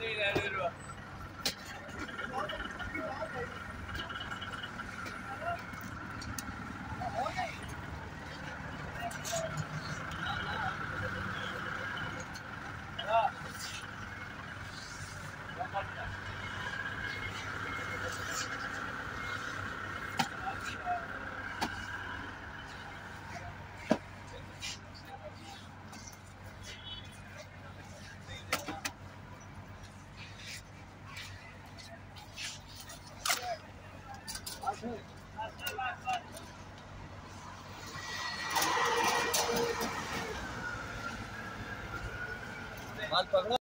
Değil, değil, değil. Mal